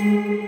Música